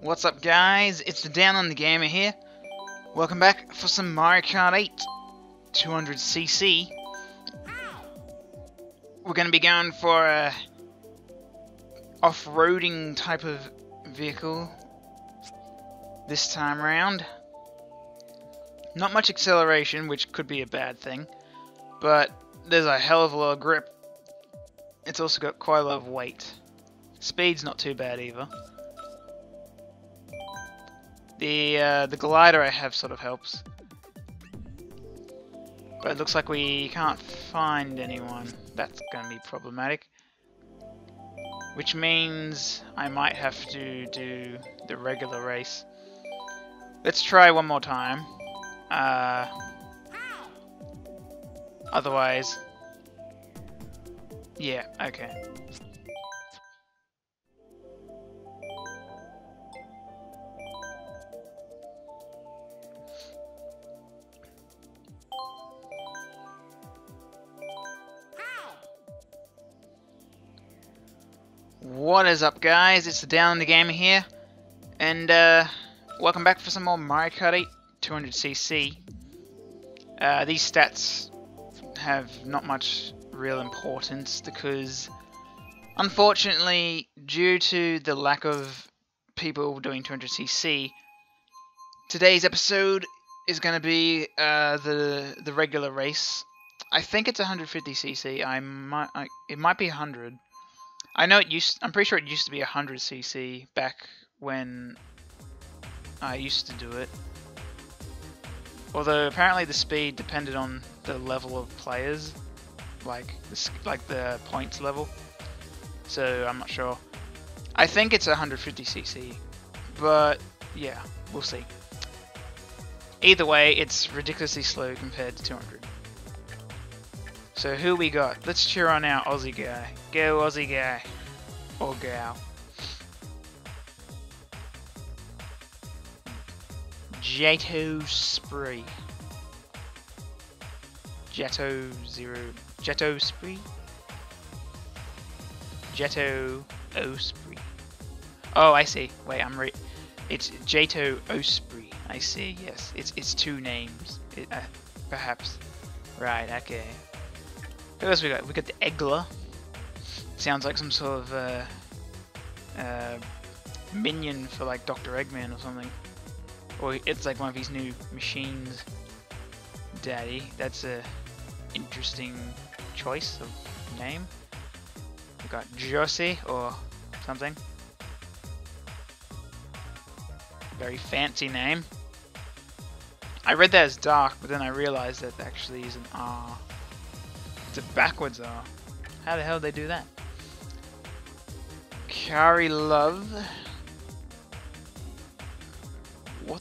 What's up guys, it's the DownUnder Gamer here. Welcome back for some Mario Kart 8 200cc. We're going to be going for a off-roading type of vehicle this time around. Not much acceleration, which could be a bad thing, but there's a hell of a lot of grip. It's also got quite a lot of weight. Speed's not too bad either. The uh, the glider I have sort of helps. But it looks like we can't find anyone. That's going to be problematic. Which means I might have to do the regular race. Let's try one more time. Uh, otherwise... Yeah, okay. What is up guys, it's the DownUnder Gamer here, and uh, welcome back for some more Mario Kart 8 200cc. Uh, these stats have not much real importance because unfortunately due to the lack of people doing 200cc, today's episode is going to be uh, the the regular race. I think it's 150cc, I might, I, it might be 100. I know it used. I'm pretty sure it used to be 100 cc back when I used to do it. Although apparently the speed depended on the level of players, like the, like the points level. So I'm not sure. I think it's 150 cc, but yeah, we'll see. Either way, it's ridiculously slow compared to 200. So who we got? Let's cheer on our Aussie guy. Go Aussie guy. Or gal. Jetto Spree. Jetto Zero. Jetto Spree? Jetto Osprey. Oh, I see. Wait, I'm right. It's Jato Osprey. I see. Yes, it's it's two names. It, uh, perhaps. Right. Okay. Who else we got? We got the Egler. Sounds like some sort of uh, uh, minion for like Dr. Eggman or something. Or it's like one of his new machines. Daddy. That's a interesting choice of name. We got Josie or something. Very fancy name. I read that as dark, but then I realized that actually is an R. It's a backwards R. How the hell did they do that? Carry Love. What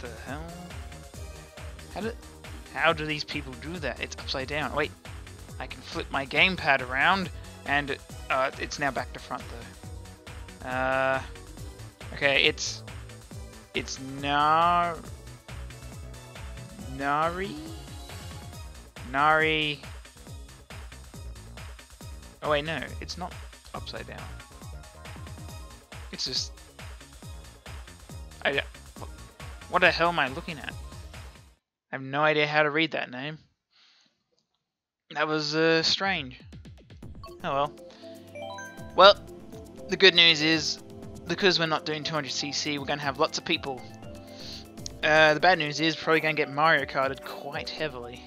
the hell? How do, how do these people do that? It's upside down. Wait, I can flip my gamepad around, and uh, it's now back to front though. Uh, okay, it's it's Nar Nari Nari. Oh wait, no, it's not upside down. It's just... I... What the hell am I looking at? I have no idea how to read that name. That was uh, strange. Oh well. Well, the good news is, because we're not doing 200cc, we're going to have lots of people. Uh, the bad news is, probably going to get Mario Karted quite heavily.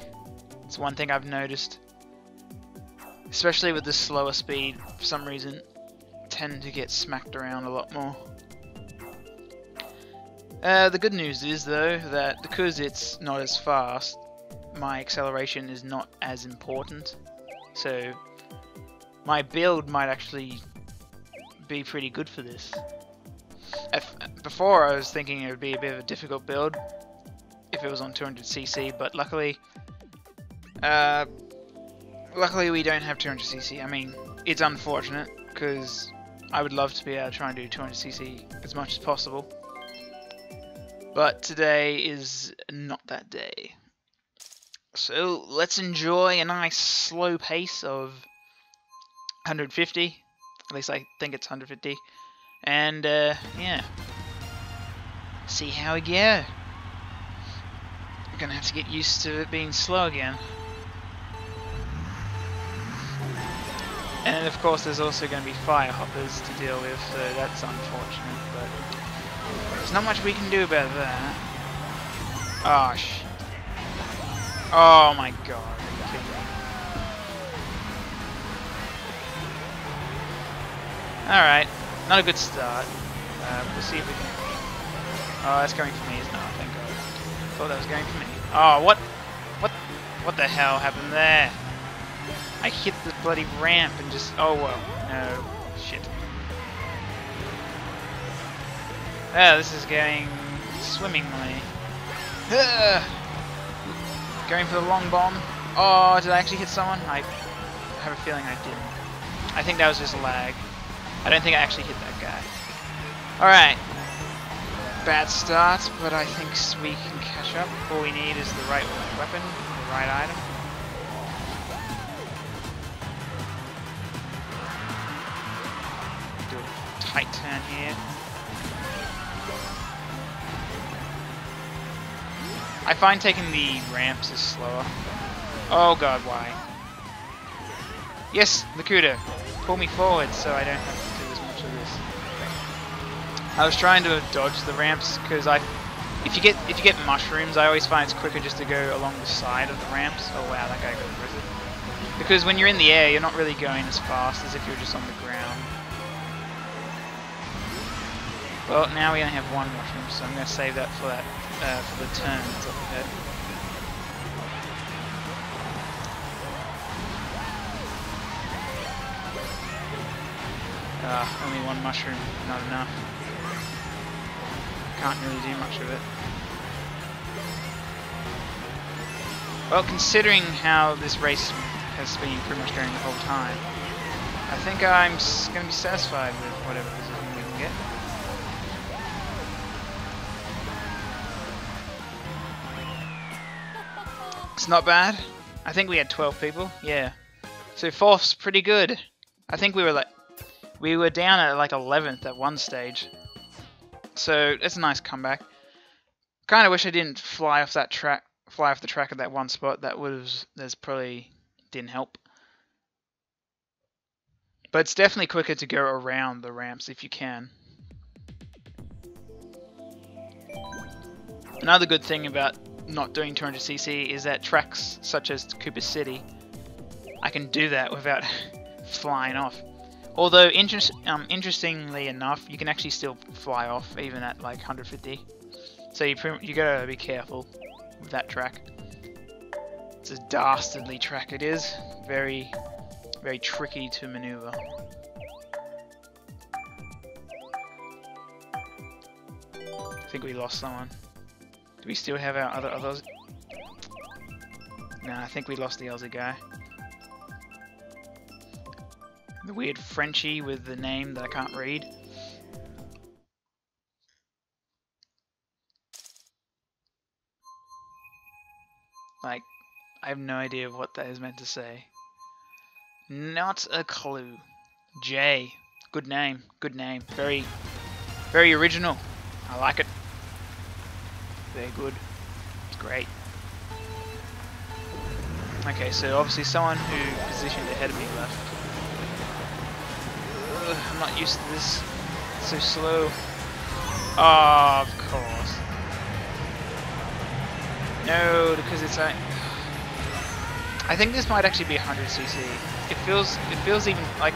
It's one thing I've noticed. Especially with the slower speed, for some reason, tend to get smacked around a lot more. Uh, the good news is though that because it's not as fast, my acceleration is not as important. So my build might actually be pretty good for this. If, before I was thinking it would be a bit of a difficult build if it was on 200cc, but luckily, uh, luckily we don't have 200cc. I mean, it's unfortunate because I would love to be able to try and do 200cc as much as possible. But today is not that day. So let's enjoy a nice slow pace of 150. At least I think it's 150. And uh, yeah, see how we go. I'm gonna have to get used to it being slow again. And of course there's also going to be fire hoppers to deal with, so that's unfortunate, but there's not much we can do about that. Oh, sh Oh my god, Alright, not a good start. Uh, we'll see if we can... Oh, that's going for me, isn't it? Oh, thank god. Thought that was going for me. Oh, what? What? What the hell happened there? I hit the bloody ramp and just... Oh, well. No. Shit. Oh, this is going swimmingly. Ugh. Going for the long bomb. Oh, did I actually hit someone? I have a feeling I didn't. I think that was just a lag. I don't think I actually hit that guy. Alright. Bad start, but I think we can catch up. All we need is the right weapon, the right item. Do a tight turn here. I find taking the ramps is slower. Oh god, why? Yes, Lakitu, pull me forward so I don't have to do as much of this. I was trying to dodge the ramps because I, if you get if you get mushrooms, I always find it's quicker just to go along the side of the ramps. Oh wow, that guy got arrested. Because when you're in the air, you're not really going as fast as if you're just on the ground. Well, now we only have one mushroom, so I'm going to save that for that uh, for the turn up ahead. Ah, only one mushroom, not enough can't really do much of it. Well, considering how this race has been pretty much going the whole time, I think I'm going to be satisfied with whatever It's not bad. I think we had 12 people. Yeah. So fourth's pretty good. I think we were like we were down at like 11th at one stage. So it's a nice comeback. Kind of wish I didn't fly off that track, fly off the track at that one spot. That was there's probably didn't help. But it's definitely quicker to go around the ramps if you can. Another good thing about not doing 200cc is that tracks such as Cooper City, I can do that without flying off. Although, um, interestingly enough, you can actually still fly off even at like 150. So you you gotta be careful with that track. It's a dastardly track it is. Very, very tricky to maneuver. I think we lost someone. Do we still have our other others? No, I think we lost the Aussie guy. The weird Frenchie with the name that I can't read. Like, I have no idea what that is meant to say. Not a clue. J. Good name. Good name. Very, very original. I like it. Very good. It's great. Okay, so obviously someone who positioned ahead of me left. I'm not used to this. It's so slow. Oh, of course. No, because it's like... I think this might actually be 100cc. It feels, it feels even like...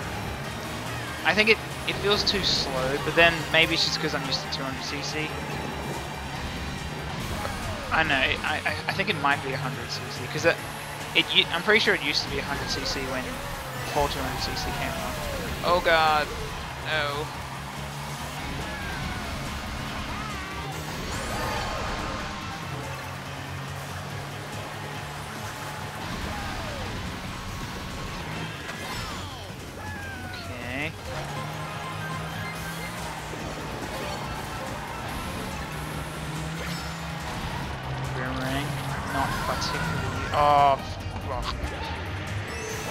I think it, it feels too slow, but then maybe it's just because I'm used to 200cc. I know, I, I, think it might be 100cc, because it, it, I'm pretty sure it used to be 100cc when 4200cc came out. Oh god. No.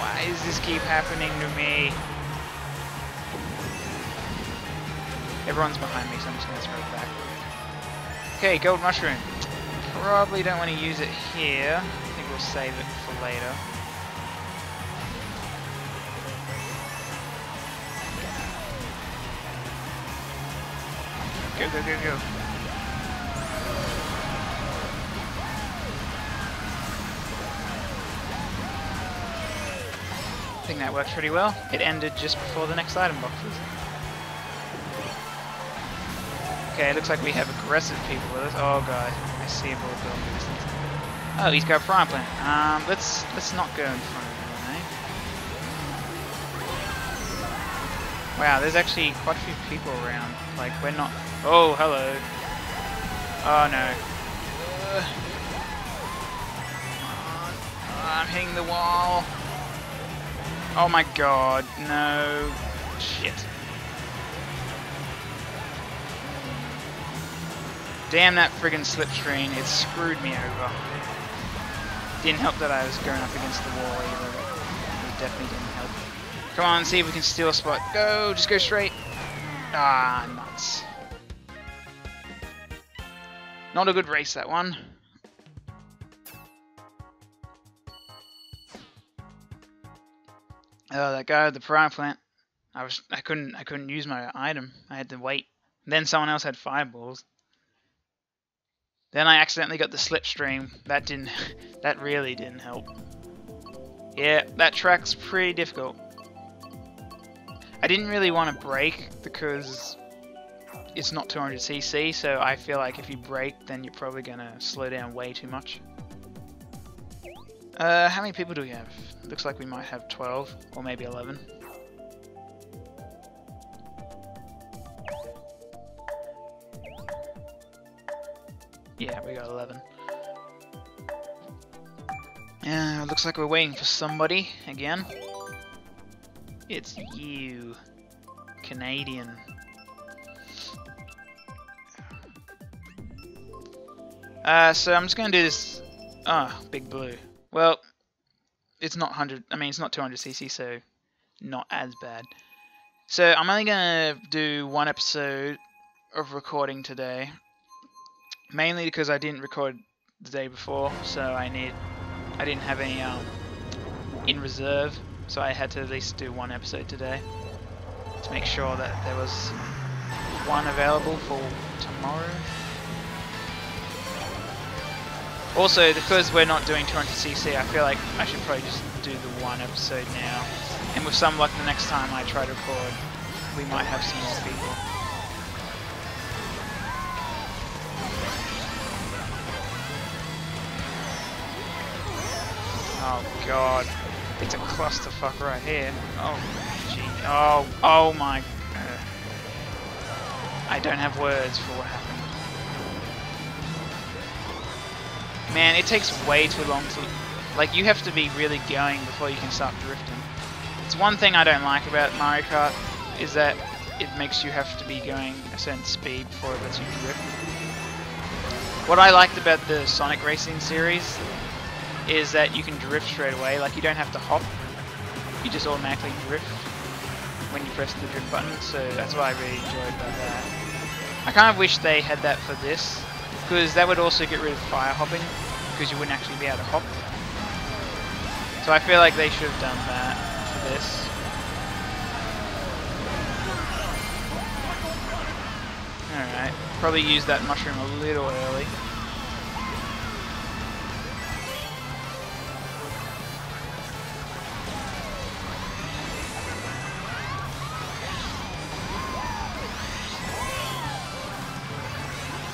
Why does this keep happening to me? Everyone's behind me, so I'm just gonna throw it back. Okay, gold mushroom. Probably don't want to use it here. I think we'll save it for later. Go, go, go, go. I think that worked pretty well. It ended just before the next item boxes. Okay, it looks like we have aggressive people with us. Oh god, I see a in the distance. Oh, he's got Piranha Plant. Um, let's let's not go in front of him, eh? Wow, there's actually quite a few people around. Like we're not. Oh, hello. Oh no. Uh, I'm hitting the wall. Oh my god, no. Shit. Damn that friggin' slipstream, it screwed me over. Didn't help that I was going up against the wall either. It definitely didn't help. Come on, see if we can steal a spot. Go, just go straight. Ah, nuts. Not a good race, that one. Oh, that guy with the Piranha Plant. I was I couldn't I couldn't use my item. I had to wait. Then someone else had fireballs. Then I accidentally got the slipstream. That didn't that really didn't help. Yeah, that track's pretty difficult. I didn't really want to break because it's not 200cc, so I feel like if you break, then you're probably going to slow down way too much. Uh, how many people do we have? Looks like we might have 12, or maybe 11. Yeah, we got 11. Yeah, looks like we're waiting for somebody again. It's you, Canadian. Uh, so I'm just gonna do this. Ah, oh, big blue. Well, it's not 100. I mean, it's not 200cc, so not as bad. So I'm only gonna do one episode of recording today, mainly because I didn't record the day before, so I need. I didn't have any um, in reserve, so I had to at least do one episode today to make sure that there was one available for tomorrow. Also, because we're not doing 200cc, I feel like I should probably just do the one episode now. And with some luck, the next time I try to record, we might have some more people. Oh god. It's a clusterfuck right here. Oh, gee. Oh, oh my... Uh, I don't have words for what happened. Man, it takes way too long to... Like, you have to be really going before you can start drifting. It's one thing I don't like about Mario Kart, is that it makes you have to be going a certain speed before it lets you drift. What I liked about the Sonic Racing series is that you can drift straight away, like you don't have to hop, you just automatically drift when you press the drift button, so that's what I really enjoyed about that. I kind of wish they had that for this, because that would also get rid of fire hopping, because you wouldn't actually be able to hop. So I feel like they should have done that for this. Alright, probably use that mushroom a little early.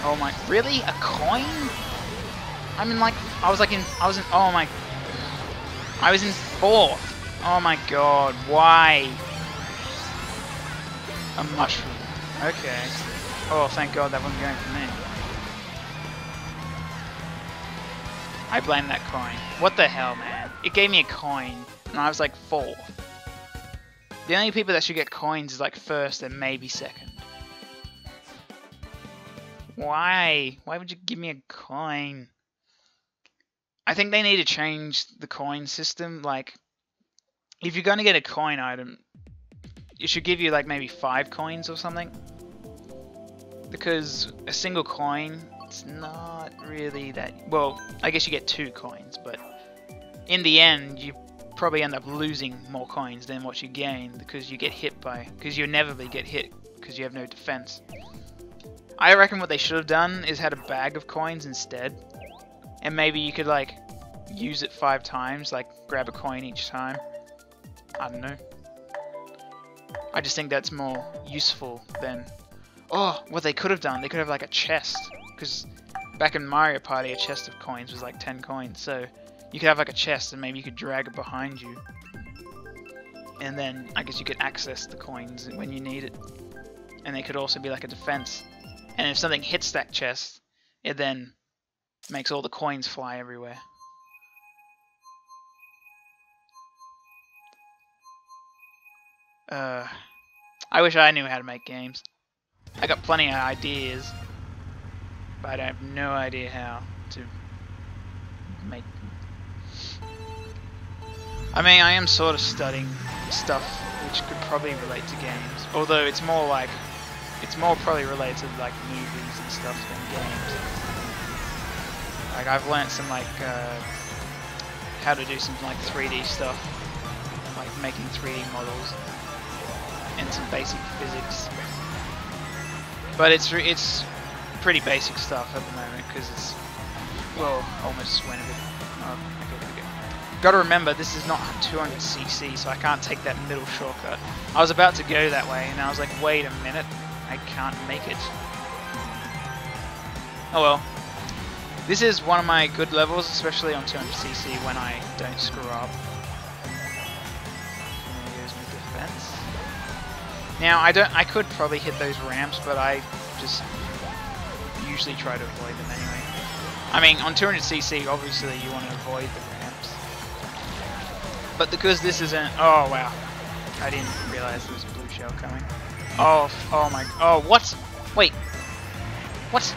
Oh my, really? A coin? I'm in like, I was like in, I was in, oh my, I was in fourth. Oh my god, why? A mushroom. Okay. Oh, thank god that wasn't going for me. I blame that coin. What the hell, man? It gave me a coin, and I was like fourth. The only people that should get coins is like first and maybe second. Why? Why would you give me a coin? I think they need to change the coin system. Like, if you're going to get a coin item, it should give you like maybe five coins or something. Because a single coin it's not really that... Well, I guess you get two coins, but in the end, you probably end up losing more coins than what you gain because you get hit by... Because you inevitably get hit because you have no defense. I reckon what they should have done is had a bag of coins instead. And maybe you could, like, use it five times, like, grab a coin each time. I don't know. I just think that's more useful than... Oh, what they could have done, they could have like a chest. Because back in Mario Party, a chest of coins was like 10 coins. So you could have like a chest and maybe you could drag it behind you. And then I guess you could access the coins when you need it. And they could also be like a defense. And if something hits that chest, it then makes all the coins fly everywhere. Uh, I wish I knew how to make games. I got plenty of ideas, but I have no idea how to make them. I mean, I am sort of studying stuff which could probably relate to games, although it's more like, it's more probably related to like movies and stuff than games. Like I've learned some like, uh, how to do some like 3D stuff, like making 3D models and some basic physics. But it's it's pretty basic stuff at the moment because it's well almost went a bit. Oh. Got to remember this is not 200cc, so I can't take that middle shortcut. I was about to go that way, and I was like, wait a minute, I can't make it. Oh well. This is one of my good levels, especially on 200cc when I don't screw up. Now I don't. I could probably hit those ramps, but I just usually try to avoid them anyway. I mean, on 200cc, obviously you want to avoid the ramps. But because this isn't... Oh, wow. I didn't realize there was a blue shell coming. Oh, oh my... Oh, what? Wait. What?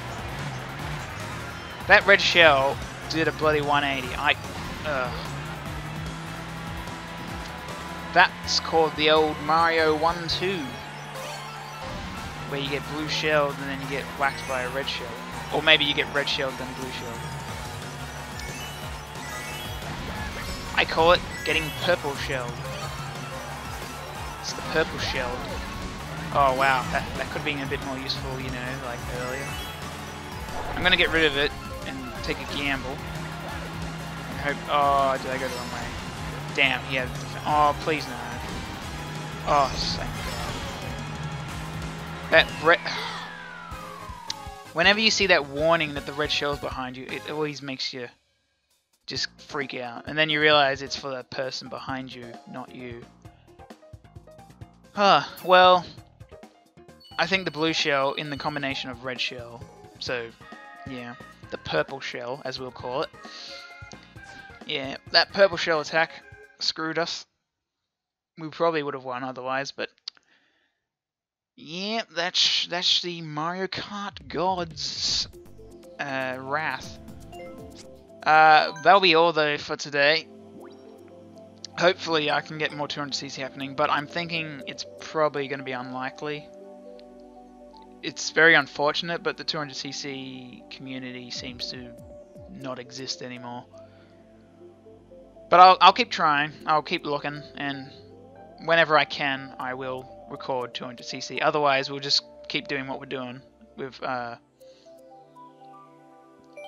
That red shell did a bloody 180. I... Uh, that's called the old Mario 1-2. Where you get blue shelled and then you get whacked by a red shell. Or maybe you get red shelled then blue shelled. I call it getting purple shelled. It's the purple shelled. Oh wow, that, that could have been a bit more useful, you know, like earlier. I'm gonna get rid of it and take a gamble. And hope, oh, did I go the wrong way? Damn, he had Oh, please no. Oh, thank God. That red... Whenever you see that warning that the red shell's behind you, it always makes you just freak out. And then you realize it's for the person behind you, not you. Huh, well... I think the blue shell in the combination of red shell. So, yeah. The purple shell, as we'll call it. Yeah, that purple shell attack screwed us we probably would have won otherwise, but yeah, that's that's the Mario Kart Gods uh, wrath. Uh, that'll be all though for today. Hopefully I can get more 200cc happening, but I'm thinking it's probably going to be unlikely. It's very unfortunate, but the 200cc community seems to not exist anymore. But I'll, I'll keep trying, I'll keep looking, and whenever I can, I will record 200cc. Otherwise, we'll just keep doing what we're doing with uh,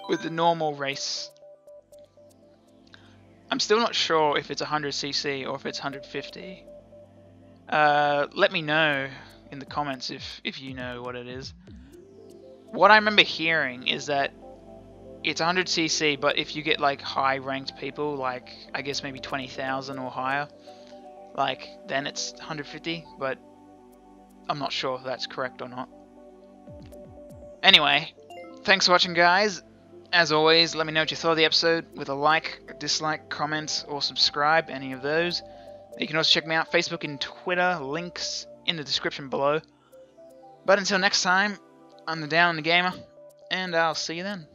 with the normal race. I'm still not sure if it's 100cc or if it's 150. Uh, let me know in the comments if, if you know what it is. What I remember hearing is that it's 100cc, but if you get like high ranked people, like I guess maybe 20,000 or higher, like then it's 150, but I'm not sure if that's correct or not. Anyway, thanks for watching guys. As always, let me know what you thought of the episode with a like, dislike, comment, or subscribe, any of those. You can also check me out Facebook and Twitter, links in the description below. But until next time, I'm the DownUnder Gamer, and I'll see you then.